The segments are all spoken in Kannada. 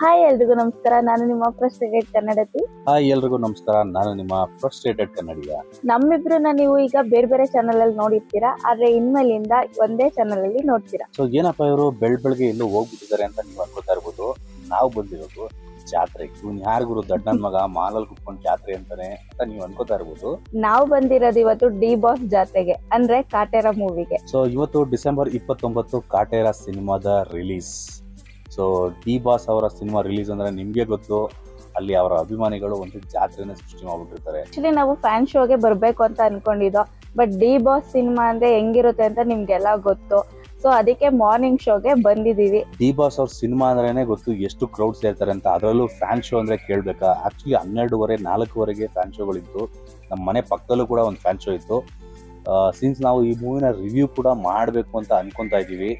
ಹಾಯ್ ಎಲ್ರಿಗೂ ನಮಸ್ಕಾರ. ನಾನು ನಿಮ್ಮ ಫ್ರಸ್ಟ್ರೇಟೆಡ್ ಕನ್ನಡತಿ. ಹಾಯ್ ಎಲ್ರಿಗೂ ನಮಸ್ಕಾರ. ನಾನು ನಿಮ್ಮ ಫ್ರಸ್ಟ್ರೇಟೆಡ್ ಕನ್ನಡಿಗ. ನಮ್ಮಿಬ್ರನ್ನ ನೀವು ಈಗ ಬೇರೆ ಬೇರೆ ಚಾನಲ್ ಅಲ್ಲಿ ನೋಡಿರ್ತೀರಾ ಆದ್ರೆ ಇನ್ಮೇಲಿಂದ ಒಂದೇ ಚಾನಲ್ ಅಲ್ಲಿ ನೋಡ್ತೀರಾ. ಸೊ ಏನಪ್ಪ ಇವರು ಬೆಳ್ ಬೆಳಗ್ಗೆ ಎಲ್ಲೋ ಹೋಗ್ಬಿಟ್ಟಿದ್ದಾರೆ ಅಂತ ನೀವು ಅನ್ಕೋತಾ ಇರ್ಬೋದು. ನಾವು ಬಂದಿರೋದು ಜಾತ್ರೆ. ಇವ್ನು ಯಾರಿಗೂ ದಡ್ಡನ್ ಮಗ ಮಾಲಲ್ ಕುತ್ಕೊಂಡು ಜಾತ್ರೆ ಅಂತಾನೆ ಅಂತ ನೀವು ಅನ್ಕೋತಾ ಇರ್ಬೋದು. ನಾವು ಬಂದಿರೋದು ಇವತ್ತು ಡಿ ಬಾಸ್ ಜಾತ್ರೆಗೆ ಅಂದ್ರೆ ಕಾಟೇರ ಮೂವಿಗೆ ಸೊ ಇವತ್ತು ಡಿಸೆಂಬರ್ ಇಪ್ಪತ್ತೊಂಬತ್ತು ಕಾಟೇರ ಸಿನಿಮಾದ ರಿಲೀಸ್ ಸೊ ಡಿ ಬಾಸ್ ಅವರ ಸಿನಿಮಾ ರಿಲೀಸ್ ಅಂದ್ರೆ ನಿಮ್ಗೆ ಗೊತ್ತು. ಅಲ್ಲಿ ಅವರ ಅಭಿಮಾನಿಗಳು ಒಂದು ಜಾತ್ರೆನ ಸೃಷ್ಟಿ ಮಾಡ್ಬಿಟ್ಟಿರ್ತಾರೆ. ಆಕ್ಚುಲಿ ನಾವು ಫ್ಯಾನ್ ಶೋಗೆ ಬರ್ಬೇಕು ಅಂತ ಅನ್ಕೊಂಡಿದ್ದೋ ಬಟ್ ಡಿ ಬಾಸ್ ಸಿನಿಮಾ ಅಂದ್ರೆ ಹೆಂಗಿರುತ್ತೆ ಅಂತ ನಿಮ್ಗೆಲ್ಲ ಗೊತ್ತು. ಸೊ ಅದಕ್ಕೆ ಮಾರ್ನಿಂಗ್ ಶೋಗೆ ಬಂದಿದೀವಿ ಡಿ ಬಾಸ್ ಅವ್ರ ಸಿನಿಮಾ ಅಂದ್ರೇನೆ ಗೊತ್ತು ಎಷ್ಟು ಕ್ರೌಡ್ ಸೇರ್ತಾರೆ ಅಂತ. ಅದರಲ್ಲೂ ಫ್ಯಾನ್ ಶೋ ಅಂದ್ರೆ ಕೇಳ್ಬೇಕಾ? ಆಕ್ಚುಲಿ ಹನ್ನೆರಡುವರೆ ನಾಲ್ಕುವರೆಗೆ ಫ್ಯಾನ್ ಶೋಗಳಿತ್ತು ನಮ್ಮ ಮನೆ ಪಕ್ಕದಲ್ಲೂ ಕೂಡ ಒಂದು ಫ್ಯಾನ್ ಶೋ ಇತ್ತು. ಸಿನ್ಸ್ ನಾವು ಈ ಮೂವಿನ ರಿವ್ಯೂ ಕೂಡ ಮಾಡಬೇಕು ಅಂತ ಅನ್ಕೊಂತಾ ಇದ್ದೀವಿ.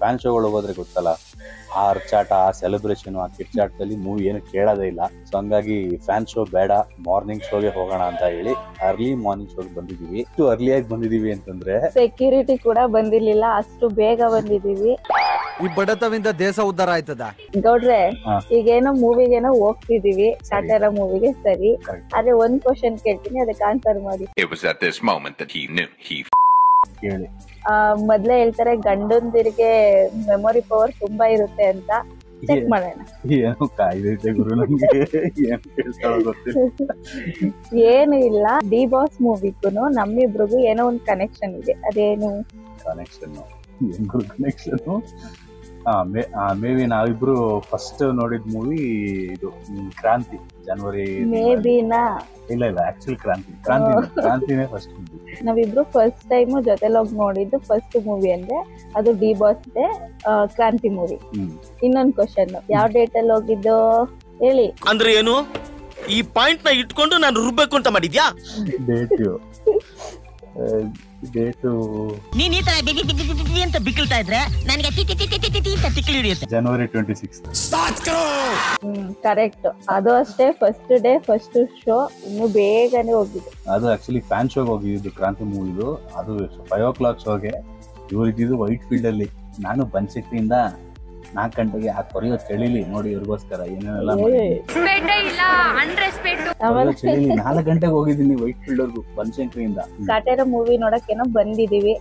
ಫ್ಯಾನ್ ಶೋಗಳು ಹೋಗೋದ್ರೆ ಗೊತ್ತಲ್ಲ? ಆ ಅರ್ಚಾಟ ಆ ಸೆಲೆಬ್ರೇಷನ್ ಆ ಕಿರ್ಚಾಟದಲ್ಲಿ ಮೂವಿ ಏನು ಕೇಳೋದೇ ಇಲ್ಲ. ಸೊ ಹಂಗಾಗಿ ಫ್ಯಾನ್ ಶೋ ಬೇಡ ಮಾರ್ನಿಂಗ್ ಶೋಗೆ ಹೋಗೋಣ ಅಂತ ಹೇಳಿ ಅರ್ಲಿ ಮಾರ್ನಿಂಗ್ ಶೋಗೆ ಬಂದಿದೀವಿ ಎಷ್ಟು ಅರ್ಲಿಯಾಗಿ ಬಂದಿದೀವಿ ಅಂತಂದ್ರೆ ಸೆಕ್ಯೂರಿಟಿ ಕೂಡ ಬಂದಿರ್ಲಿಲ್ಲ ಅಷ್ಟು ಬೇಗ ಬಂದಿದೀವಿ ಈ ಬಡತವಿಂದ ದೇಶ ಉದ್ಧಾರ ಆಯ್ತದ? ಗೌಡ್ರೆ ಏನೋ ಈಗೇನೋ ಮೂವಿಗೇನೋ ಹೋಗ್ತಿದೀವಿ ಸಾಟರ ಮೂವಿಗೆ ಸರಿ. ಅದೇ ಆದ್ರೆ ಒಂದ್ ಕ್ವಶನ್ ಕೇಳ್ತೀನಿ ಅದಕ್ಕೆ ಆನ್ಸರ್ ಮಾಡಿ. It was at this moment that he knew he ಕೇಳಿ. ಆ ಮೊದ್ಲೇ ಹೇಳ್ತಾರೆ ಗಂಡಂದಿರಿಗೆ ಮೆಮೊರಿ ಪವರ್ ತುಂಬಾ ಇರುತ್ತೆ ಅಂತ. ಚೆಕ್ ಮಾಡೋಣ. ಏನು ಕಾಯ್ದೈತೆ ಗುರು ನಮ್ಗೆ ಏನು ಇಲ್ಲ. ಡಿ ಬಾಸ್ ಮೂವಿಗೂ ನಮ್ಮಿಬ್ರಿಗೂ ಏನೋ ಒಂದ್ ಕನೆಕ್ಷನ್ ಇದೆ. ಅದೇನು? ಕನೆಕ್ಷನ್ ಏನ್ ಗುರು ಕನೆಕ್ಷನ್ ಮೇ ಬಿ ನಾವಿಬ್ರು ಫಸ್ಟ್ ನೋಡಿದ ಮೂವಿ ಇದು ಕ್ರಾಂತಿ. ಜನವರಿ ಮೇ ಬಿನಾ? ಇಲ್ಲ ಇಲ್ಲ ಆಕ್ಚುಲಿ ಕ್ರಾಂತಿ. ಕ್ರಾಂತಿ ಕ್ರಾಂತಿನೇ ಫಸ್ಟ್ ನಾವಿಬ್ರು ಫಸ್ಟ್ ಟೈಮ್ ಜೊತೆಲೋಗ್ ನೋಡಿದ್ದು ಫಸ್ಟ್ ಮೂವಿ ಅಂದ್ರೆ ಅದು D boss day Kranti movie ಇನ್ನೊಂದು ಇನ್ನೊಂದ್ ಕ್ವಶನ್ ಯಾವ ಡೇಟ್ ಅಲ್ಲಿ ಹೋಗಿದ್ದು? ಹೇಳಿ. ಅಂದ್ರೆ ಏನು? ಈ ಪಾಯಿಂಟ್ನ ಇಟ್ಕೊಂಡು ನಾನು ರುಬ್ಬೇಕು ಅಂತ ಮಾಡಿದ್ಯಾ? ಡೇಟು ನೀನ್ ಈ ತರ ಬಿಗಿ ಬಿಗಿ ಬಿಗಿ ಬಿಗಿ ಅಂತ ಬಿಕ್ಕಿಳ್ತಾ ಇದ್ರೆ ನನಗೆ ತಿ ತಿ ತಿ ಟಿ ಅಂತ ತಿಕ್ಲಿ ಹಿಡಿಯುತ್ತೆ. ಜನವರಿ ಟ್ವೆಂಟಿ ಸಿಕ್ಸ್ ಹ್ಮ್ ಕರೆಕ್ಟ್ ಅದು ಅಷ್ಟೇ ಫಸ್ಟ್ ಡೇ ಫಸ್ಟ್ ಶೋ ಇನ್ನು ಬೇಗನೆ ಹೋಗಿದ್ದು ಅದು ಆಕ್ಚುಲಿ ಫ್ಯಾನ್ ಶೋಗೆ ಹೋಗಿದ್ದು ಕ್ರಾಂತಿ ಮೂವಿದು ಅದು ಫೈವ್ ಓ ಕ್ಲಾಕ್ ಶೋಗೆ ಇವರಿದ್ದು ಇದ್ದಿದ್ದು ವೈಟ್ ಫೀಲ್ಡ್ ಅಲ್ಲಿ ನಾನು ಬನ್ಶಕ್ತಿಯಿಂದ ನಾಲ್ಕು ಗಂಟೆಗೆ ಆ ಕೊರೆಯೋ ಚಳಿಲಿ ನೋಡಿ ಇವ್ರಿಗೋಸ್ಕರ ಏನೇನೆಲ್ಲ ಚಳಿಲಿ ನಾಲ್ಕು ಗಂಟೆಗೆ ಹೋಗಿದ್ದೀನಿ ವೈಟ್ ಫೀಲ್ಡ್ ಅವ್ರಿಗೂ ಬನ್ಶಂಕರಿಯಿಂದ. ಕಾಟೇರ ಮೂವಿ ನೋಡಕ್ಕೇನೋ ಬಂದಿದೀವಿ.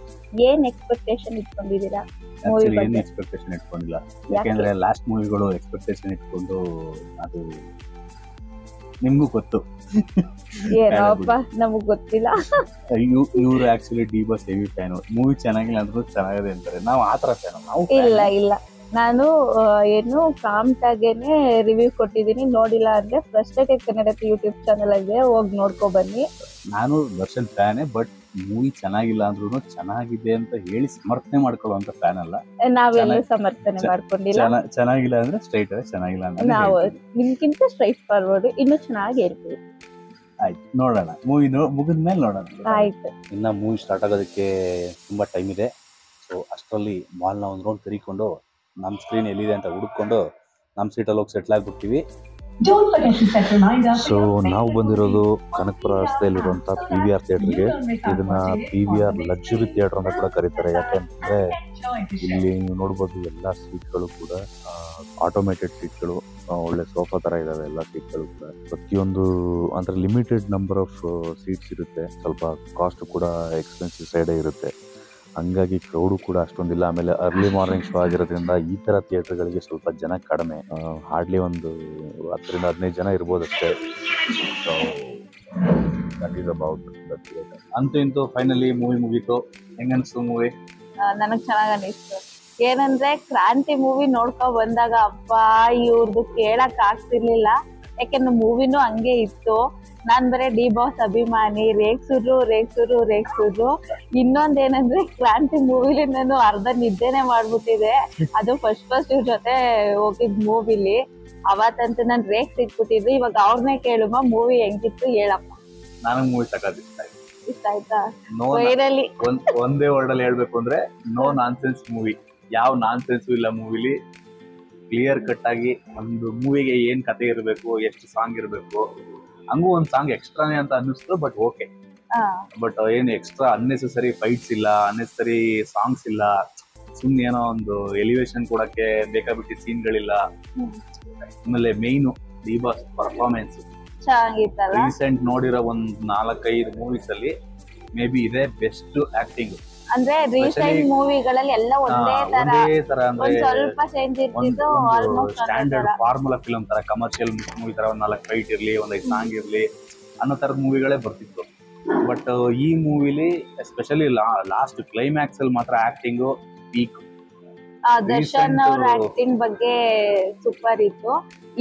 ಏನ್ ಎಕ್ಸ್ಪೆಕ್ಟೇಷನ್ ಇಟ್ಕೊಂಡಿದೀರಾ ಮೂವಿ ಆಕ್ಚುಲಿ ಏನು ಎಕ್ಸ್ಪೆಕ್ಟೇಷನ್ ಇಟ್ಕೊಂಡಿಲ್ಲ. ಯಾಕೆ? ಯಾಕೆಂದ್ರೆ ಲಾಸ್ಟ್ ಮೂವಿಗಳು ಎಕ್ಸ್ಪೆಕ್ಟೇಷನ್ ಇಟ್ಕೊಂಡು ಅದು ನಿಮ್ಗೂ ಗೊತ್ತು. ಏನೋಪ್ಪ ನಮಗ್ ಗೊತ್ತಿಲ್ಲ. ಇವ್ರು actually D boss heavy fan movie ಚೆನ್ನಾಗಿಲ್ಲ ಅಂದ್ರೂ ಚೆನ್ನಾಗಿದೆ ಅಂತಾರೆ. ನಾವು ಆತರ ಫ್ಯಾನ್ ನಾವು ಇಲ್ಲ ಇಲ್ಲ. ನಾನು ಏನು ಏನು ಕಾಮ್ಟಾಗೇನೆ ರಿವ್ಯೂ ಕೊಟ್ಟಿದ್ದೀನಿ. ನೋಡಿಲ್ಲ ಅಂದ್ರೆ ಫ್ರಸ್ಟ್ರೇಟೆಡ್ ಕನ್ನಡ ಯೂಟ್ಯೂಬ್ ಚಾನಲ್ ಇದೆ ಹೋಗಿ ನೋಡ್ಕೊ ಬನ್ನಿ. ನಾನು ದರ್ಶನ್ ಫ್ಯಾನೇ ಬಟ್ ಮೂವಿ ಚೆನ್ನಾಗಿಲ್ಲ ಅಂದ್ರೂ ಚೆನ್ನಾಗಿದೆ ಅಂತ ಹೇಳಿ ಸಮರ್ಥನೆ ಮಾಡ್ಕೊಳ್ಳುವಂತ ಫ್ಯಾನ್ ಅಲ್ಲ. ನಾವೆಲ್ಲ ಸಮರ್ಥನೆ ಮಾಡ್ಕೊಂಡಿಲ್ಲ. ಚೆನ್ನಾಗಿಲ್ಲ ಅಂದ್ರೆ ಸ್ಟ್ರೈಟ್ ಚೆನ್ನಾಗಿಲ್ಲ ಅಂದ್ರೆ ನಾವು. ನಿಮ್ಗಿಂತ ಸ್ಟ್ರೈಟ್ ಫಾರ್ವರ್ಡ್ ಇನ್ನು ಚೆನ್ನಾಗಿ ಹೇಳ್ತೀವಿ. ಆಯ್ತು ನೋಡೋಣ. ಮೂವಿ ಮುಗಿದ್ಮೇಲೆ ನೋಡೋಣ. ಆಯ್ತು. ಇನ್ನ ಮೂವಿ ಸ್ಟಾರ್ಟ್ ಆಗೋದಕ್ಕೆ ತುಂಬಾ ಟೈಮ್ ಇದೆ. ಸೊ ಅಷ್ಟರಲ್ಲಿ ಮಾಲ್ನ ಒಂದು ರೌಂಡ್ ತಿರ್ಕೊಂಡು ನಮ್ಮ ಸ್ಕ್ರೀನ್ ಎಲ್ಲಿದೆ ಅಂತ ಹುಡುಕೊಂಡು ನಮ್ಮ ಸೀಟಲ್ಲಿ ಹೋಗಿ ಸೆಟ್ಲ್ ಆಗ್ಬಿಡ್ತೀವಿ. ಸೊ ನಾವು ಬಂದಿರೋದು ಕನಕಪುರ ರಸ್ತೆಯಲ್ಲಿರುವಂತಹ ಪಿ ವಿ ಆರ್ ಥಿಯೇಟರ್ಗೆ ಇದನ್ನ P V R luxury theatre ಅಂತ ಕೂಡ ಕರೀತಾರೆ. ಯಾಕೆಂತಂದ್ರೆ ಇಲ್ಲಿ ನೀವು ನೋಡ್ಬೋದು ಎಲ್ಲ ಸೀಟ್ಗಳು ಕೂಡ ಆಟೋಮೇಟೆಡ್ ಸೀಟ್ಗಳು ಒಳ್ಳೆ ಸೋಫಾ ತರ ಇದಾವೆ ಎಲ್ಲ ಸೀಟ್ಗಳು ಕೂಡ. ಪ್ರತಿಯೊಂದು ಅಂದ್ರೆ ಲಿಮಿಟೆಡ್ ನಂಬರ್ ಆಫ್ ಸೀಟ್ಸ್ ಇರುತ್ತೆ. ಸ್ವಲ್ಪ ಕಾಸ್ಟ್ ಕೂಡ ಎಕ್ಸ್ಪೆನ್ಸಿವ್ ಸೈಡೇ ಇರುತ್ತೆ. ಹಂಗಾಗಿ ಕ್ರೌಡು ಕೂಡ ಅಷ್ಟೊಂದಿಲ್ಲ. ಆಮೇಲೆ ಅರ್ಲಿ ಮಾರ್ನಿಂಗ್ ಶೋ ಆಗಿರೋದ್ರಿಂದ ಈ ತರ ಥಿಯೇಟ್ರ್ಗಳಿಗೆ ಸ್ವಲ್ಪ ಜನ ಕಡಿಮೆ. ಹಾರ್ಡ್ಲಿ ಒಂದು ಹತ್ತರಿಂದ ಹದಿನೈದು ಜನ ಇರ್ಬೋದಷ್ಟೇ ಸೊ ದಟ್ ಈಸ್ ಅಬೌಟ್ ಅಂತೂ ಇಂತೂ ಫೈನಲಿ ಮೂವಿ ಮುಗೀತು. ಹೆಂಗನ್ಸ್ತು ಮೂವಿ ನನಗ್ ಚೆನ್ನಾಗ್ ಅನಿಸ್ತು. ಏನಂದ್ರೆ ಕ್ರಾಂತಿ ಮೂವಿ ನೋಡ್ಕೊ ಬಂದಾಗ ಅಪ್ಪ ಇವ್ರದ್ದು ಕೇಳಕ್ ಆಗ್ತಿರ್ಲಿಲ್ಲ. ಯಾಕೆಂದ್ರೆ ಮೂವಿನೂ ಹಂಗೆ ಇತ್ತು. ನಾನ್ ಬರೇ ಡಿ ಬಾಸ್ ಅಭಿಮಾನಿ ರೇಗ್ಸುರು ರೇಗ್ಸುರು ರೇಗ್ಸುರು ಇನ್ನೊಂದೇನಂದ್ರೆ ಕ್ರಾಂತಿ ಮೂವಿಲಿ ನಾನು ಅರ್ಧ ನಿದ್ದೆನೆ ಮಾಡ್ಬಿಟ್ಟಿದೆ. ಅದು ಫಸ್ಟ್ ಫಸ್ಟ್ ಇವ್ರ ಜೊತೆ ಹೋಗಿದ್ ಮೂವಿಲಿ. ಅವತ್ತಂತೂ ನನ್ ರೇಗ್ ಸಿಕ್ಬಿಟ್ಟಿದ್ರು ಇವಾಗ ಅವ್ರನ್ನೇ ಕೇಳುವ ಮೂವಿ ಹೆಂಗಿತ್ತು ಹೇಳಪ್ಪ. ನನಗೆ ಮೂವಿ ಸಖತ್ ಇಷ್ಟ ಆಯ್ತು. ಇಷ್ಟ ಆಯ್ತಾ? ನೋ ವೈರಲಿ ಒಂದ್ ಒಂದೇ ವರ್ಡ್ ಅಲ್ಲಿ ಹೇಳ್ಬೇಕು ಅಂದ್ರೆ ನೋ ನಾನ್ಸೆನ್ಸ್ ಮೂವಿ ಯಾವ ನಾನ್ಸೆನ್ಸ್ ಇಲ್ಲ ಮೂವಿಲಿ. ಕ್ಲಿಯರ್ ಕಟ್ ಆಗಿ ಒಂದು ಮೂವಿಗೆ ಏನ್ ಕತೆ ಇರಬೇಕು ಎಷ್ಟು ಸಾಂಗ್ ಇರಬೇಕು. ಹಂಗೂ ಒಂದ್ ಸಾಂಗ್ ಎಕ್ಸ್ಟ್ರಾನೇ ಅಂತ ಅನ್ನಿಸ್ತು ಬಟ್ ಓಕೆ ಬಟ್ ಏನು ಎಕ್ಸ್ಟ್ರಾ ಅನ್ನೆಸೆಸರಿ ಫೈಟ್ಸ್ ಇಲ್ಲ ಅನ್ನೆಸರಿ ಸಾಂಗ್ಸ್ ಇಲ್ಲ. ಸುಮ್ನೆ ಏನೋ ಒಂದು ಎಲಿವೇಶನ್ ಕೊಡಕ್ಕೆ ಬೇಕಾಬಿಟ್ಟಿ ಸೀನ್ಗಳಿಲ್ಲ ಆಮೇಲೆ main D Boss performance recent ನೋಡಿರೋ ಒಂದ್ ನಾಲ್ಕೈದು ಮೂವೀಸ್ ಅಲ್ಲಿ ಮೇ ಬಿ ಇದೇ ಬೆಸ್ಟ್ ಆಕ್ಟಿಂಗ್ ಅಂದ್ರೆ ರೀಸೆಂಟ್ ಮೂವಿಗಳಲ್ಲಿ ಎಲ್ಲ ಒಂದೇ ತರ ತರ ಒಂದ್ ಸ್ವಲ್ಪ ಚೇಂಜ್ ಇರ್ತಿತ್ತು ಆಲ್ಮೋಸ್ಟ್ ಸ್ಟ್ಯಾಂಡರ್ಡ್ ಫಾರ್ಮುಲಾ ಫಿಲಮ್ ತರ. ಕಮರ್ಷಿಯಲ್ ಮೂವಿ ತರ ಒಂದ್ ನಾಲ್ಕು ಫೈಟ್ ಇರ್ಲಿ ಒಂದ್ ಐದು ಸಾಂಗ್ ಇರ್ಲಿ ಅನ್ನೋ ತರದ ಮೂವಿಗಳೇ ಬರ್ತಿತ್ತು. ಬಟ್ ಈ ಮೂವಿಲಿ ಎಸ್ಪೆಷಲಿ ಲಾಸ್ಟ್ ಕ್ಲೈಮ್ಯಾಕ್ಸ್ ಅಲ್ಲಿ ಮಾತ್ರ ಆಕ್ಟಿಂಗ್ ಪೀಕ್ ಆ ದರ್ಶನ್ ಅವ್ರ ಆಕ್ಟಿಂಗ್ ಬಗ್ಗೆ ಸೂಪರ್ ಇತ್ತು.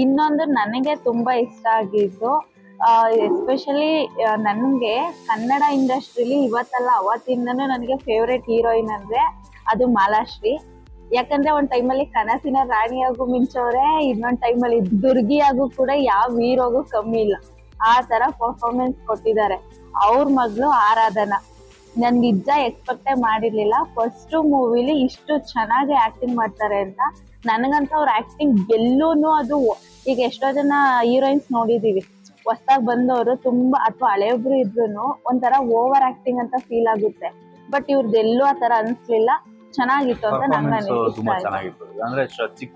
ಇನ್ನೊಂದು ನನಗೆ ತುಂಬಾ ಇಷ್ಟ ಆಗಿದ್ದು ಎಸ್ಪೆಷಲಿ ನನಗೆ ಕನ್ನಡ ಇಂಡಸ್ಟ್ರಿಲಿ ಇವತ್ತಲ್ಲ, ಅವತ್ತಿಂದನೂ ನನಗೆ ಫೇವ್ರೆಟ್ ಹೀರೋಯಿನ್ ಅಂದ್ರೆ ಅದು ಮಾಲಾಶ್ರೀ. ಯಾಕಂದ್ರೆ ಒಂದ್ ಟೈಮಲ್ಲಿ ಕನಸಿನ ರಾಣಿಯಾಗೂ ಮಿಂಚವ್ರೆ ಇನ್ನೊಂದ್ ಟೈಮಲ್ಲಿ ದುರ್ಗಿಯಾಗೂ ಕೂಡ ಯಾವ ಹೀರೋಗೂ ಕಮ್ಮಿ ಇಲ್ಲ. ಆ ತರ ಪರ್ಫಾರ್ಮೆನ್ಸ್ ಕೊಟ್ಟಿದ್ದಾರೆ. ಅವ್ರ ಮಗಳು ಆರಾಧನಾ. ನನ್ ನಿಜ ಎಕ್ಸ್ಪೆಕ್ಟೇ ಮಾಡಿರ್ಲಿಲ್ಲ. ಫಸ್ಟ್ ಮೂವಿಲಿ ಇಷ್ಟು ಚೆನ್ನಾಗಿ ಆಕ್ಟಿಂಗ್ ಮಾಡ್ತಾರೆ ಅಂತ. ನನಗಂತ ಅವ್ರ ಆಕ್ಟಿಂಗ್ ಎಲ್ಲೂನು ಅದು, ಈಗ ಎಷ್ಟೋ ಜನ ಹೀರೋಯಿನ್ಸ್ ನೋಡಿದೀವಿ. ಹೊಸ್ದಾಗ್ ಬಂದವರು ತುಂಬಾ ಅಥವಾ ಹಳೆಯೊಬ್ರು ಇದ್ರು ಒಂಥರ ಓವರ್ ಆಕ್ಟಿಂಗ್ ಅಂತ ಫೀಲ್ ಆಗುತ್ತೆ. ಬಟ್ ಇವ್ರದ್ದು ಎಲ್ಲೂ ಆ ತರ ಅನ್ಸ್ಲಿಲ್ಲ. ಚೆನ್ನಾಗಿತ್ತು ಅಂತ ನಂಗೆ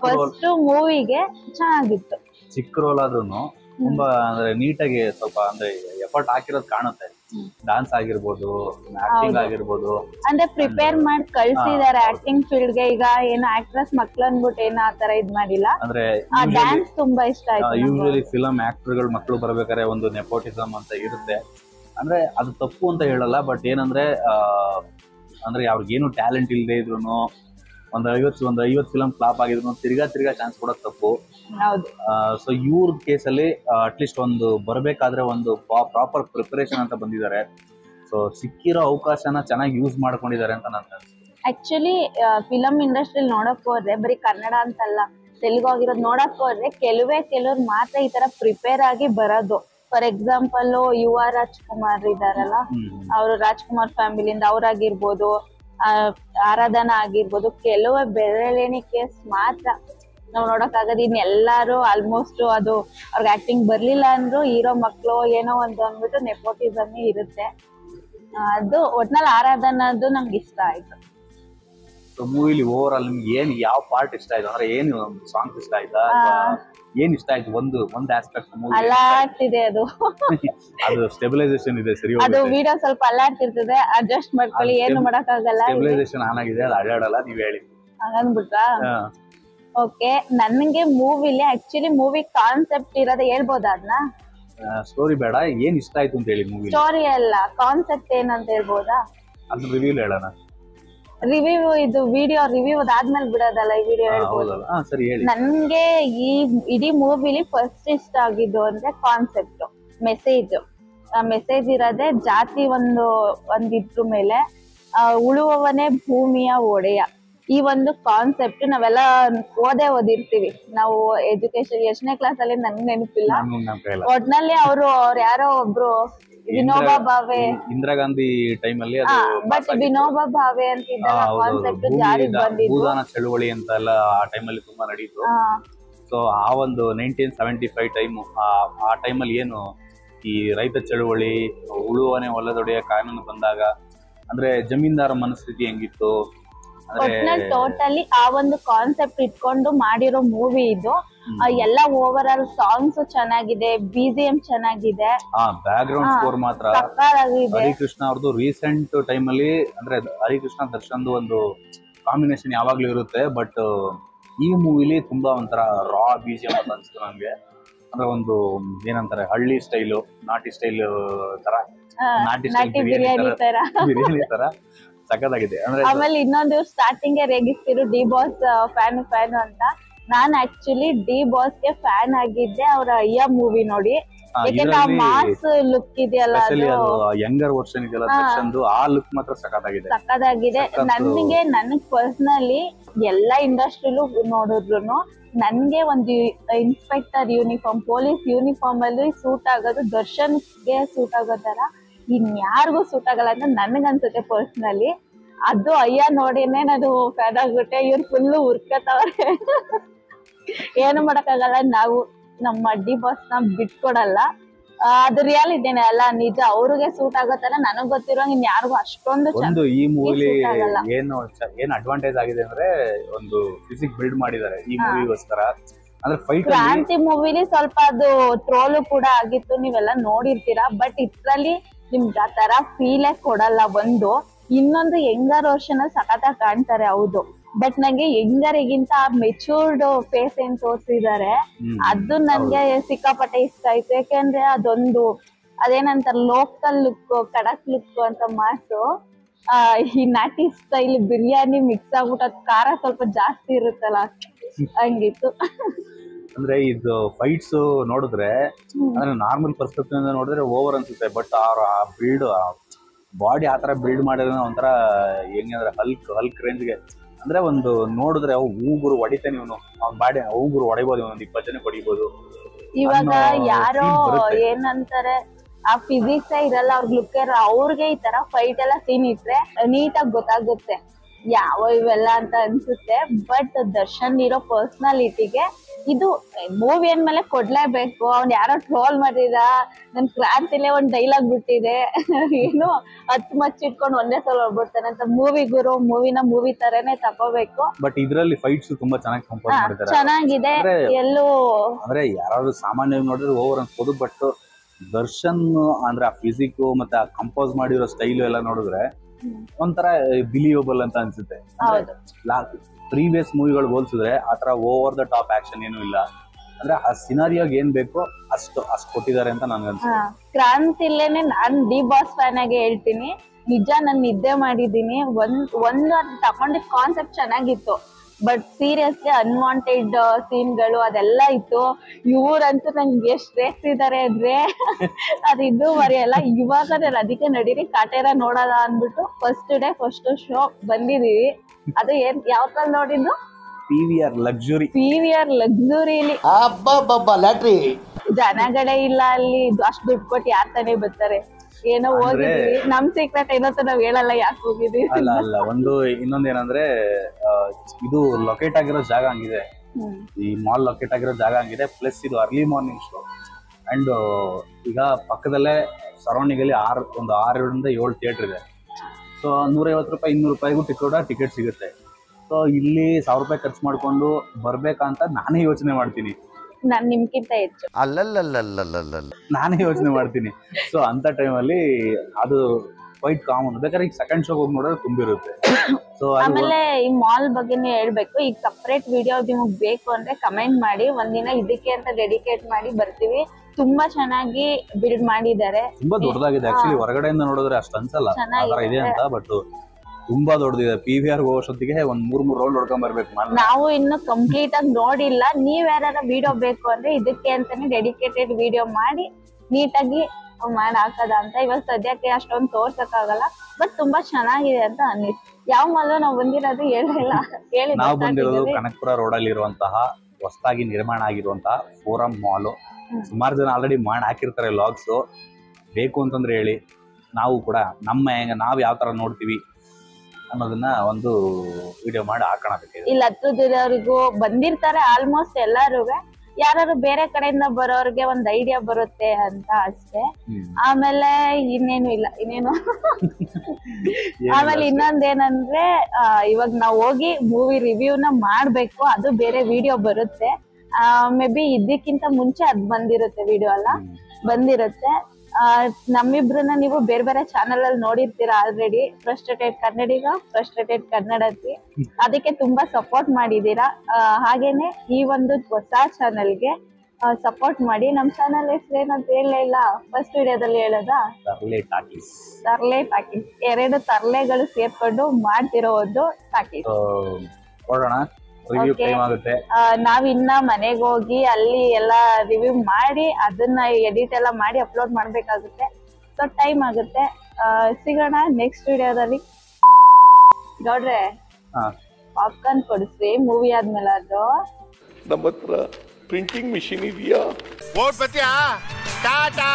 ಫಸ್ಟ್ ಮೂವಿಗೆ ಚೆನ್ನಾಗಿತ್ತು. ಚಿಕ್ಕ ರೋಲ್ ಆದ್ರೂ ತುಂಬಾ ಅಂದ್ರೆ ನೀಟಾಗಿ ಸ್ವಲ್ಪ ಅಂದ್ರೆ ಎಫರ್ಟ್ ಹಾಕಿರೋದು ಕಾಣುತ್ತೆ. ಡಾನ್ಸ್ ಆಗಿರ್ಬೋದು ಆಕ್ಟಿಂಗ್. ಆಗಿರ್ಬೋದು. ಅಂದ್ರೆ ಪ್ರಿಪೇರ್ ಮಾಡಿ ಕಳ್ಸಿದಾರೆ ಆಕ್ಟಿಂಗ್ ಫೀಲ್ಡ್ಗೆ. ಈಗ ಏನ್ ಆಕ್ಟ್ರೆಸ್ ಮಕ್ಳು ಅನ್ಬಿಟ್ಟು ಏನು ಆ ತರ ಇದ್ ಮಾಡಿಲ್ಲ. ಅಂದ್ರೆ ಆ ಡ್ಯಾನ್ಸ್ ತುಂಬಾ ಇಷ್ಟ ಆಯ್ತು ಯೂಶುವಲಿ ಫಿಲಂ ಆಕ್ಟರ್ಗಳು ಮಕ್ಕಳು ಬರ್ಬೇಕಾದ್ರೆ ಒಂದು ನೆಪೋಟಿಸಮ್ ಅಂತ ಇರುತ್ತೆ. ಅಂದ್ರೆ ಅದು ತಪ್ಪು ಅಂತ ಹೇಳಲ್ಲ ಬಟ್ ಏನಂದ್ರೆ ಅಂದ್ರೆ ಅವ್ರಿಗೇನು ಟ್ಯಾಲೆಂಟ್ ಇಲ್ಲದೆ ಇದ್ರು ಒಂದ್ ಐವತ್ ಒಂದ್ ಐವತ್ ಫಿಲಂ ಫ್ಲಾಪ್ ಆಗಿದ್ರು ತಿರ್ಗಾ ತಿರ್ಗಾ ಚಾನ್ಸ್ ಕೊಡೋದು ತಪ್ಪು. ಹೌದು. ಸೊ ಇವ್ರ ಕೇಸಲ್ಲಿ ಅಟ್ಲೀಸ್ಟ್ ಒಂದು ಬರಬೇಕಾದ್ರೆ ಒಂದು ಪ್ರಾಪರ್ ಪ್ರಿಪರೇಷನ್ ಅಂತ ಬಂದಿದ್ದಾರೆ. ಸೊ ಸಿಕ್ಕಿರೋ ಅವಕಾಶನ ಚೆನ್ನಾಗಿ ಯೂಸ್ ಮಾಡ್ಕೊಂಡಿದ್ದಾರೆ ಅಂತ ನಾನು ಅನ್ಸುತ್ತೆ. ಆಕ್ಚುಲಿ ಫಿಲಂ ಇಂಡಸ್ಟ್ರಿ ನೋಡಕ್ ಹೋದ್ರೆ ಬರೀ ಕನ್ನಡ ಅಂತಲ್ಲ ತೆಲುಗು ಆಗಿರೋದು ನೋಡಕ್ ಹೋದ್ರೆ ಕೆಲವೇ ಕೆಲವ್ರು ಮಾತ್ರ ಈ ತರ ಪ್ರಿಪೇರ್ ಆಗಿ ಬರೋದು. ಫಾರ್ ಎಕ್ಸಾಂಪಲ್ ಆರ್ ರಾಜ್ಕುಮಾರ್ ಇದಾರಲ್ಲ ಅವರು ರಾಜ್ಕುಮಾರ್ ಫ್ಯಾಮಿಲಿಯಿಂದ ಅವ್ರಾಗಿರ್ಬೋದು. ಆರಾಧನಾ ಆಗಿರ್ಬೋದು, ಕೆಲವು ಕೇಸ್ ಮಾತ್ರ. ನಾವು ನೋಡಕ್ಕಾಗದು ಎಲ್ಲಾರು ಆಲ್ಮೋಸ್ಟ್ ಅದು ಅವ್ರಿಗೆ ಆಕ್ಟಿಂಗ್ ಬರ್ಲಿಲ್ಲ ಅಂದ್ರು ಹೀರೋ ಮಕ್ಕಳು ಏನೋ ಒಂದು ಅಂದ್ಬಿಟ್ಟು ನೆಪೋಟಿಸಮ್ ಇರುತ್ತೆ. ಅದು ಒಟ್ನಲ್ಲಿ ಆರಾಧನಾದು ನಮ್ಗೆ ಇಷ್ಟ ಆಯ್ತು. ಮೂವಿಲಿ ಓವರ್ ಆಲ್ ನಿಮ್ಗೆ ಏನ್ ಯಾವ ಪಾರ್ಟ್ ಇಷ್ಟ ಆಯ್ತು? ಅಂದ್ರೆ ಏನು ಸಾಂಗ್ಸ್ ಇಷ್ಟ ಆಯ್ತಾ? ಏನ್ ಇಷ್ಟ ಆಯ್ತು ಒಂದು ಒಂದ್ ಆಸ್ಪೆಕ್ಟ್ ಮೂವಿ ಇದೆ ಅದು. ಅದು ಸ್ಟೆಬಿಲೈಸೇಷನ್ ಇದೆ ಸರಿ ಅದು ವಿಡಿಯೋ ಸ್ವಲ್ಪ ಅಲ್ಲಾಡ್ತಿರ್ತದೆ ಅಡ್ಜಸ್ಟ್ ಮಾಡ್ಕೊಳ್ಳಿ ಏನು ಮಾಡಕ್ ಆಗಲ್ಲ. ಸ್ಟೆಬಿಲೈಸೇಷನ್ ಆನ್ ಆಗಿದೆ ಅದು ಅಡ್ಡಾಡಲ್ಲ ನೀವ್ ಹೇಳಿ. ಹಂಗನ್ಬಿಟ್ರಾ? ಓಕೆ ನನ್ಗೆ ಮೂವಿಲಿ ಆಕ್ಚುಲಿ ಮೂವಿ ಕಾನ್ಸೆಪ್ಟ್ ಇರೋದೇ ಹೇಳ್ಬೋದಾ ಅದನ್ನ ಸ್ಟೋರಿ ಬೇಡ ಏನ್ ಇಷ್ಟ ಆಯ್ತು ಅಂತ ಹೇಳಿ ಮೂವಿ ಸ್ಟೋರಿ ಅಲ್ಲ ಕಾನ್ಸೆಪ್ಟ್ ಏನಂತ ಹೇಳ್ಬೋದಾ? ಅದ್ರ ರಿವ್ಯೂ ಹೇಳೋಣ. ರಿವ್ಯೂ ಇದು ವಿಡಿಯೋ ರಿವ್ಯೂ ಅದಾದ್ಮೇಲೆ ಬಿಡೋದಲ್ಲ ಈ ವಿಡಿಯೋ ಹಾ, ಹೇಳ್ಬೋದು? ಹಾ ಸರಿ ಹೇಳಿ. ನನ್ಗೆ ಈ ಇಡೀ ಮೂವಿಲಿ ಫಸ್ಟ್ ಇಷ್ಟ ಆಗಿದ್ದು ಅಂದ್ರೆ ಕಾನ್ಸೆಪ್ಟ್ ಮೆಸೇಜ್ ಆ ಮೆಸೇಜ್ ಇರೋದೇ ಜಾತಿ ಒಂದು ಒಂದಿದ್ರ ಮೇಲೆ ಉಳುವವನೇ ಭೂಮಿಯ ಒಡೆಯ. ಈ ಒಂದು ಕಾನ್ಸೆಪ್ಟ್ ನಾವೆಲ್ಲ ಓದೇ ಓದಿರ್ತೀವಿ. ನಾವು ಎಜುಕೇಶನ್ ಎಷ್ಟನೇ ಕ್ಲಾಸ್ ಅಲ್ಲಿ ನನ್ಗೆ ನೆನಪಿಲ್ಲ. ನಾನು ಒಟ್ನಲ್ಲಿ ಅವರು ಅವ್ರು ಯಾರೋ ಒಬ್ರು ವಿನೋಬಾ ಭಾವೆ ಇಂದಿರಾ ಗಾಂಧಿ ಟೈಮ್ ಅಲ್ಲಿ ಬಟ್. ವಿನೋಬಾ ಭಾವೆ ಅಂತ. ಕಾನ್ಸೆಪ್ಟ್ ಜಾರಿಗೆ ಬಂದಿದ್ದು. ಭೂದಾನ ಚಳುವಳಿ ಅಂತ ಎಲ್ಲ ಆ ಟೈಮ್ ಅಲ್ಲಿ ತುಂಬಾ ನಡೀತು. ಸೊ ಆ ಒಂದು ನೈನ್ಟೀನ್ ಸೆವೆಂಟಿ ಫೈವ್ ಟೈಮ್ ಆ ಟೈಮಲ್ಲಿ ಏನು ಈ ರೈತ ಚಳುವಳಿ ಉಳುವನೆ ಹೊಲದೊಡೆಯ ಕಾನೂನು ಬಂದಾಗ ಅಂದ್ರೆ ಜಮೀನ್ದಾರ ಮನಸ್ಥಿತಿ ಹೆಂಗಿತ್ತು? ಟೋಟಲಿ ಆ ಒಂದು ಕಾನ್ಸೆಪ್ಟ್ ಇಟ್ಕೊಂಡು ಮಾಡಿರೋ ಮೂವಿ ಇದು. ಎಲ್ಲ ಓವರ್ ಆಲ್ ಸಾಂಗ್ಸ್ ಚೆನ್ನಾಗಿದೆ ಬಿಜಿಎಂ ಚೆನ್ನಾಗಿದೆ. ಆ ಬ್ಯಾಕ್ ಗ್ರೌಂಡ್ ಸ್ಕೋರ್ ಮಾತ್ರ ಹರಿಕೃಷ್ಣ ಅವ್ರದ್ದು ರೀಸೆಂಟ್ ಟೈಮ್ ಅಲ್ಲಿ ಅಂದ್ರೆ ಹರಿಕೃಷ್ಣ ದರ್ಶನ್ದು ಒಂದು ಕಾಂಬಿನೇಷನ್ ಯಾವಾಗ್ಲೂ ಇರುತ್ತೆ ಬಟ್ ಈ ಮೂವಿಲಿ ತುಂಬಾ ಒಂಥರ ರಾ ಬಿಜಿಎಂ ಅಂತ ಅನ್ಸ್ತು ನಂಗೆ ಅಂದ್ರೆ ಒಂದು ಏನಂತಾರೆ ಹಳ್ಳಿ ಸ್ಟೈಲು ನಾಟಿ ಸ್ಟೈಲ್ ತರ. ನಾಟಿ ನಾಟಿ ಸ್ಟೈಲ್ ಬಿರಿಯಾನಿ ತರ. ಬಿರಿಯಾನಿ ತರ. ಸಖತ್ತಾಗಿದೆ. ಅಂದ್ರೆ ಆಮೇಲೆ ಇನ್ನೊಂದು ಸ್ಟಾರ್ಟಿಂಗ್ ರೇಗಿಸ್ತಿರು ಡಿ ಬಾಸ್ ಫ್ಯಾನ್ ಫ್ಯಾನ್ ಅಂತ. ನಾನ್ ಆಕ್ಚುಲಿ ಡಿ ಬಾಸ್ಗೆ ಫ್ಯಾನ್ ಆಗಿದ್ದೆ ಅವ್ರ ಅಯ್ಯ ಮೂವಿ ನೋಡಿ. ಯಾಕೆಂದ್ರೆ ಆ ಮಾಸ್ ಲುಕ್ ಇದೆಯಲ್ಲ ಯಂಗರ್ ವರ್ಷನ್ ಇದೆಯಲ್ಲ ಹಾ. ದರ್ಶನ್ದು ಆ ಲುಕ್ ಮಾತ್ರ ಸಖತ್ತಾಗಿದೆ. ಸಕ್ಕದಾಗಿದೆ ಸಖತ್ತು. ನನ್ಗೆ ನನಗ್ ಪರ್ಸನಲಿ ಎಲ್ಲ ಇಂಡಸ್ಟ್ರಿಲೂ ನೋಡಿದ್ರು ನನ್ಗೆ ಒಂದು ಇನ್ಸ್ಪೆಕ್ಟರ್ ಯೂನಿಫಾರ್ಮ್ ಪೊಲೀಸ್ ಯೂನಿಫಾರ್ಮ್ ಅಲ್ಲಿ ಸೂಟ್ ಆಗೋದು ದರ್ಶನ್ಗೆ ಸೂಟ್ ಆಗೋ ತರ ಇನ್ಯಾರಿಗೂ ಸೂಟ್ ಆಗಲ್ಲ ಅಂತ ನನ್ಗನ್ಸುತ್ತೆ ಪರ್ಸನಲಿ ಅದು ಅಯ್ಯ ನೋಡಿನೇ ನಾನು ಫ್ಯಾನ್ ಆಗ್ಬಿಟ್ಟೆ ಇವ್ರು ಫುಲ್ಲು ಉರ್ಕತ್ತವ್ರೆ. ಏನು ಮಾಡಕ್ಕಾಗಲ್ಲ ನಾವು ನಮ್ಮ ಅಡ್ಡಿ ಬಾಸ್ನ ಬಿಟ್ಕೊಡಲ್ಲ. ಕೊಡಲ್ಲ ಅದು ರಿಯಾಲಿಟಿನೇ ಅಲ್ಲ ನಿಜ ಅವ್ರಿಗೆ ಸೂಟ್ ಆಗತ್ತಲ್ಲ ನನಗ್ ಗೊತ್ತಿರೋ ಇನ್ ಯಾರಿಗೂ ಅಷ್ಟೊಂದು ಒಂದು ಈ ಮೂವಿಲಿ suit ಏನು ಚ- ಏನ್ ಅಡ್ವಾಂಟೇಜ್ ಆಗಿದೆ ಅಂದ್ರೆ ಒಂದು ಫಿಸಿಕ್ ಬಿಲ್ಡ್ ಮಾಡಿದ್ದಾರೆ ಈ ಮೂವಿಗೋಸ್ಕರ ಅಂದ್ರೆ ಫೈಟ್ ಅಲ್ಲಿ ಕ್ರಾಂತಿ ಮೂವಿಲಿ ಸ್ವಲ್ಪ ಅದು ಟ್ರೋಲು ಕೂಡ ಆಗಿತ್ತು ನೀವೆಲ್ಲ ನೋಡಿರ್ತೀರಾ ಬಟ್ ಇದ್ರಲ್ಲಿ ನಿಮ್ಗೆ ಆ ತರ ಫೀಲೇ ಕೊಡಲ್ಲ ಒಂದು. ಇನ್ನೊಂದು ಯಂಗರ್ ವರ್ಷನ್ ಸಖತ್ತಾಗಿ ಕಾಣ್ತಾರೆ ಹೌದು. ಬಟ್ ನಂಗೆ ಯಂಗರಿಗಿಂತ ಮೆಚೂರ್ಡ್ ಫೇಸ್ ಏನ್ ತೋರಿಸಿದ್ದಾರೆ. ಅದು ನನ್ಗೆ ಸಿಕ್ಕಾಪಟ್ಟೆ ಇಷ್ಟ ಆಯ್ತು. ಯಾಕೆಂದ್ರೆ ಅದೊಂದು ಅದೇನಂತಾರೆ ಲೋಕಲ್ ಲುಕ್ ಕಡಕ್ ಲುಕ್ ಅಂತ ಮಾತು ಈ ನಾಟಿ ಸ್ಟೈಲ್ ಬಿರಿಯಾನಿ ಮಿಕ್ಸ್ ಆಗ್ಬಿಟ್ಟು ಅದ್ ಖಾರ ಸ್ವಲ್ಪ ಜಾಸ್ತಿ ಇರುತ್ತಲ್ಲ ಹಂಗಿತ್ತು. ಅಂದ್ರೆ ಇದು ಫೈಟ್ಸ್ ನೋಡಿದ್ರೆ ಅಂದ್ರೆ ನಾರ್ಮಲ್ ಪರ್ಸ್ಪೆಕ್ಟಿವ್ ಇಂದ ನೋಡಿದ್ರೆ ಓವರ್ ಅನ್ಸುತ್ತೆ. ಬಟ್ ಅವ್ರ ಆ ಬಿಲ್ಡ್ ಬಾಡಿ ಆ ತರ ಬಿಲ್ಡ್ ಮಾಡಿದ್ರೆ ಒಂಥರ ಹೆಂಗಂದ್ರೆ ಹಲ್ಕ್ ಹಲ್ಕ್ ರೇಂಜ್ಗೆ ಅಂದ್ರೆ ಒಂದು ನೋಡಿದ್ರೆ ಅವು ಹೂಗುರು ಹೊಡಿತಾನೆ ಇವನು. ಅವ್ನ ಬಾಡಿ ಊಗುರು ಹೊಡಿಬೋದು ಒಂದ್ ಇಪ್ಪತ್ತು ಜನ ಹೊಡಿಬೋದು. ಇವಾಗ ಅನ್ನೋ ಯಾರೋ feel ಬರುತ್ತೆ. ಏನಂತಾರೆ ಆ ಫಿಸಿಕ್ಸ್ ಇರಲ್ಲ ಅವ್ರ ಲುಕ್ ಇರಲ್ಲ ಅವ್ರಿಗೆ ಈ ತರ ಫೈಟ್ ಎಲ್ಲ ಸೀನ್ ಇಟ್ರೆ ನೀಟಾಗಿ ಗೊತ್ತಾಗುತ್ತೆ. ಯಾವ ಇವೆಲ್ಲ ಅಂತ ಅನ್ಸುತ್ತೆ ಬಟ್ ದರ್ಶನ್ ಇರೋ ಪರ್ಸನಾಲಿಟಿಗೆ ಇದು ಮೂವಿ ಅಂದ್ಮೇಲೆ ಕೊಡ್ಲೇಬೇಕು. ಅವ್ನ್ ಯಾರೋ ಟ್ರೋಲ್ ಮಾಡಿದ? ನನ್ ಕ್ರಾಂತಿಲೇ ಒಂದ್ ಡೈಲಾಗ್ ಬಿಟ್ಟಿದೆ. ಏನು ಹತ್ತು ಮಚ್ಚ ಇಟ್ಕೊಂಡು ಒಂದೇ ಸಲ ಹೋಗ್ಬಿಡ್ತಾನೆ ಅಂತ ಮೂವಿ ಗುರು ಮೂವಿನ ಮೂವಿ ತರನೇ ತಗೋಬೇಕು. ಬಟ್ ಇದ್ರಲ್ಲಿ ಫೈಟ್ಸ್ ತುಂಬಾ ಚೆನ್ನಾಗಿ ಕಂಪೋಸ್ ಮಾಡಿದ್ದಾರೆ. ಚೆನ್ನಾಗಿದೆ. ಎಲ್ಲೂ ಅಂದ್ರೆ ಯಾರಾದ್ರೂ ಸಾಮಾನ್ಯವಾಗಿ ನೋಡಿದ್ರೆ ಓವರ್ ಅನ್ಸ್ಬೋದು ಬಟ್ ದರ್ಶನ್ ಅಂದ್ರೆ ಆ ಫಿಸಿಕ್ ಮತ್ತೆ ಆ ಕಂಪೋಸ್ ಮಾಡಿರೋ ಸ್ಟೈಲ್ ಎಲ್ಲ ನೋಡಿದ್ರೆ ಒಂಥರ ಬಿಲಿಯಬಲ್ ಅಂತ ಅನ್ಸುತ್ತೆ. ಪ್ರೀವಿಯಸ್ ಮೂವಿಗಳು ಹೋಲ್ಸಿದ್ರೆ ಆತರ ಓವರ್ ದ ಟಾಪ್ ಆಕ್ಷನ್ ಏನು ಇಲ್ಲ. ಅಂದ್ರೆ ಆ ಸಿನಾರಿಯೋಗ್ ಏನ್ ಬೇಕೋ ಅಷ್ಟು ಅಷ್ಟು ಕೊಟ್ಟಿದ್ದಾರೆ ಅಂತ ನನ್ಗೆ ಅನ್ಸುತ್ತೆ. ಕ್ರಾಂತಿ ಇಲ್ಲೇನೆ ನಾನ್ ಡಿ ಬಾಸ್ ಫ್ಯಾನ್ ಆಗಿ ಹೇಳ್ತೀನಿ. ನಿಜ ನಾನು ನಿದ್ದೆ ಮಾಡಿದ್ದೀನಿ. ಒಂದ್ ಒಂದು ತಗೊಂಡಿದ್ ಕಾನ್ಸೆಪ್ಟ್ ಚೆನ್ನಾಗಿತ್ತು. ಬಟ್ ಸೀರಿಯಸ್ಲಿ ಅನ್ವಾಂಟೆಡ್ ಸೀನ್ಗಳು ಅದೆಲ್ಲ ಇತ್ತು. ಇವರಂತೂ ನಂಗೆ ಎಷ್ಟು ಇದ್ದಾರೆ ಅಂದ್ರೆ ಅದು ಇದು ಮರೆಯಲ್ಲ. ಇವಾಗ ನಾನು ಅದಕ್ಕೆ ನಡೀರಿ ಕಾಟೇರ ನೋಡೋದ ಅಂದ್ಬಿಟ್ಟು ಫಸ್ಟ್ ಡೇ ಫಸ್ಟ್ ಶೋ ಬಂದಿದೀವಿ. ಅದು ಏನ್ ಯಾವ ತರ ನೋಡಿದ್ದು? ಪಿವಿಆರ್ ಲಕ್ಸುರಿ ಪಿವಿಆರ್ ಲಕ್ಸುರಿಲಿ ಲ್ಯಾಟ್ರಿ. ಜನಗಳೇ ಇಲ್ಲ ಅಲ್ಲಿ ಅಷ್ಟು ದುಡ್ಡು ಕೊಟ್ಟು ಯಾರ್ ತಾನೇ ಬರ್ತಾರೆ? ಏನೋ ಹೋಗಿದ್ವಿ ನಮ್ ಸೀಕ್ರೆಟ್ ಏನಂತ ನಾವ್ ಹೇಳಲ್ಲ ಯಾಕೆ ಹೋಗಿದ್ವಿ ಅಲ್ಲ ಅಲ್ಲ ಒಂದು ಇನ್ನೊಂದೇನಂದ್ರೆ ಇದು ಲೊಕೇಟ್ ಆಗಿರೋ ಜಾಗ ಹಂಗಿದೆ. ಈ ಮಾಲ್ ಲೊಕೇಟ್ ಆಗಿರೋ ಜಾಗ ಹಂಗಿದೆ ಪ್ಲಸ್ ಇದು ಅರ್ಲಿ ಮಾರ್ನಿಂಗ್ ಶೋ ಅಂಡ್ ಈಗ ಪಕ್ಕದಲ್ಲೇ ಸರೌಂಡಿಂಗ್ ಅಲ್ಲಿ ಆರು ಒಂದು ಆರೇಳರಿಂದ ಏಳು ಥಿಯೇಟರ್ ಇದೆ. ಸೊ ನೂರೈವತ್ತು ರೂಪಾಯಿ ಇನ್ನೂರು ರೂಪಾಯಿಗೂ ಟಿಕೆಟ್ ಟಿಕೆಟ್ ಸಿಗುತ್ತೆ. ಸೊ ಇಲ್ಲಿ ಸಾವಿರ ರೂಪಾಯಿ ಖರ್ಚು ಮಾಡ್ಕೊಂಡು ಬರ್ಬೇಕಂತ ನಾನೇ ಯೋಚನೆ ಮಾಡ್ತೀನಿ. ನಾನ್ ನಿಮ್ಗಿಂತ ಹೆಚ್ಚು. ಅಲ್ಲಲ್ಲಲ್ಲಲ್ಲಲ್ಲಲ್ಲ ನಾನೇ ಯೋಚನೆ ಮಾಡ್ತೀನಿ. ಸೊ ಅಂತ ಟೈಮಲ್ಲಿ ಅದು ಕ್ವೈಟ್ ಕಾಮನ್ ಬೇಕಾದ್ರೆ ಈಗ ಸೆಕೆಂಡ್ ಶೋಗೆ ಹೋಗಿ ನೋಡಿದ್ರೆ ತುಂಬಿರುತ್ತೆ ಸೊ ಆಮೇಲೆ ಈ ಮಾಲ್ ಬಗ್ಗೆನೇ ಹೇಳ್ಬೇಕು. ಈಗ ಸಪ್ರೇಟ್ ವಿಡಿಯೋ ನಿಮಗೆ ಬೇಕು ಅಂದ್ರೆ ಕಮೆಂಟ್ ಮಾಡಿ ಒಂದಿನ ಇದಕ್ಕೆ ಅಂತ ಡೆಡಿಕೇಟ್ ಮಾಡಿ ಬರ್ತೀವಿ. ತುಂಬಾ ಚೆನ್ನಾಗಿ ಬಿಲ್ಡ್ ಮಾಡಿದ್ದಾರೆ. ತುಂಬಾ ದೊಡ್ಡದಾಗಿದೆ. ಆಕ್ಚುಲಿ. ಹೊರಗಡೆಯಿಂದ ನೋಡಿದ್ರೆ ಅಷ್ಟು ಅನ್ಸಲ್ಲ. ಆ ಚೆನ್ನಾಗಿದೆ. ಥರ ಇದೆ ಅಂತ ಬಟ್ ತುಂಬಾ ದೊಡ್ಡದಿದೆ. ಪಿ ವಿ ಆರ್ ಹೋಗೋಷ್ಟೊತ್ತಿಗೆ ಒಂದ್ ಮೂರ್ ಮೂರ್ ರೌಂಡ್ ಹೊಡ್ಕೊಂಡ್ ಬರ್ಬೇಕು ನಾವು ಇನ್ನು ಕಂಪ್ಲೀಟ್ ಆಗಿ ನೋಡಿಲ್ಲ. ನೀವ್ ಯಾರ ವಿಡಿಯೋ ಬೇಕು ಅಂದ್ರೆ ಇದಕ್ಕೆ ಅಂತಾನೆ ಡೆಡಿಕೇಟೆಡ್ ವಿಡಿಯೋ ಮಾಡಿ ನೀಟಾಗಿ ಮಾಡಿ ಹಾಕದ ಅಂತ. ಇವಾಗ ಸದ್ಯಕ್ಕೆ ಅಷ್ಟೊಂದು ತೋರ್ಸಕ್ಕಾಗಲ್ಲ. ಬಟ್ ತುಂಬಾ ಚೆನ್ನಾಗಿದೆ ಅಂತ ಅನ್ನಿಸ್ತು ಯಾವ ಮಾಲ್ ನಾವು ಬಂದಿರೋದು ಹೇಳಿಲ್ಲ. ಹೇಳಿ ನಾವು ಬಂದಿರೋದು. ಕನಕಪುರ ರೋಡ್ ಅಲ್ಲಿ ಇರುವಂತಹ ಹೊಸದಾಗಿ ನಿರ್ಮಾಣ ಆಗಿರುವಂತಹ ಫೋರಂ ಮಾಲ್. ಸುಮಾರು ಜನ ಆಲ್ರೆಡಿ ಮಾಡಿ ಹಾಕಿರ್ತಾರೆ ಲಾಗ್ಸ್ ಬೇಕು ಅಂತಂದ್ರೆ ಹೇಳಿ. ನಾವು ಕೂಡ ನಮ್ಮ ಹೆಂಗ ನಾವ್ ಯಾವ ತರ ನೋಡ್ತೀವಿ ಅನ್ನೋದನ್ನ ಒಂದು ವಿಡಿಯೋ ಮಾಡಿ ಹಾಕೋಣ ಇಲ್ಲಿ ದಿನವರೆಗೂ ಬಂದಿರ್ತಾರೆ ಆಲ್ಮೋಸ್ಟ್ ಎಲ್ಲಾರು. ಯಾರು ಬೇರೆ ಕಡೆಯಿಂದ ಬರೋರ್ಗೆ ಒಂದ್ ಐಡಿಯಾ ಬರುತ್ತೆ ಅಂತ ಅಷ್ಟೇ. ಆಮೇಲೆ ಇನ್ನೇನು ಇಲ್ಲ ಇನ್ನೇನು. ಆಮೇಲೆ ಇನ್ನೊಂದೇನಂದ್ರೆ ಇವಾಗ ನಾವ್ ಹೋಗಿ ಮೂವಿ ರಿವ್ಯೂನ ಮಾಡ್ಬೇಕು ಅದು ಬೇರೆ ವಿಡಿಯೋ ಬರುತ್ತೆ. ಮೇ ಬಿ ಇದಕ್ಕಿಂತ ಮುಂಚೆ ಅದ್ ಬಂದಿರುತ್ತೆ ವಿಡಿಯೋ ಅಲ್ಲ? ಬಂದಿರುತ್ತೆ. ನಮ್ಮಿಬ್ರನ್ನ ನೀವು ಬೇರೆ ಬೇರೆ ಚಾನೆಲ್ ಅಲ್ಲಿ ನೋಡಿರ್ತೀರಾ already frustrated Kannadiga frustrated Kannadathi. ಅದಕ್ಕೆ ತುಂಬಾ ಸಪೋರ್ಟ್ ಮಾಡಿದೀರಾ. ಹಾಗೇನೆ ಈ ಒಂದು ಹೊಸ ಚಾನೆಲ್ಗೆ ಸಪೋರ್ಟ್ ಮಾಡಿ. ನಮ್ ಚಾನಲ್ ಹೆಸರು ಏನಂತ ಹೇಳಲೇ ಇಲ್ಲ. ಫಸ್ಟ್ ವಿಡಿಯೋದಲ್ಲಿ ಹೇಳೋದಾ? ತರ್ಲೆ ಟಾಕೀಸ್. ತರ್ಲೆ ಎರಡು ತರ್ಲೆಗಳು ಸೇರ್ಕೊಂಡು ಮಾಡ್ತಿರೋ ಒಂದು ಪ್ಯಾಕೇಜ್ ಸೊ ನೋಡೋಣ. ರಿವ್ಯೂ. ಟೈಮ್ ಆಗುತ್ತೆ. ನಾವ್ ಇನ್ನ ಮನೆಗೆ ಹೋಗಿ ಅಲ್ಲಿ ಎಲ್ಲ ರಿವ್ಯೂ ಮಾಡಿ ಅದನ್ನ ಎಡಿಟ್ ಎಲ್ಲ ಮಾಡಿ ಅಪ್ಲೋಡ್ ಮಾಡ್ಬೇಕಾಗುತ್ತೆ. ಸೊ ಟೈಮ್ ಆಗುತ್ತೆ. ಸಿಗೋಣ ನೆಕ್ಸ್ಟ್ ವಿಡಿಯೋದಲ್ಲಿ ಗೌಡ್ರೆ ಹಾ. ಪಾಪ್ಕಾರ್ನ್ ಕೊಡಿಸ್ರಿ ಮೂವಿ ಆದ್ಮೇಲೆ ಅದು. ನಮ್ಮ ಹತ್ರ ಪ್ರಿಂಟಿಂಗ್ ಮಿಷಿನ್ ಇದೆಯಾ? ಓಟ್ ಬತ್ತೀಯಾ ಟಾಟಾ!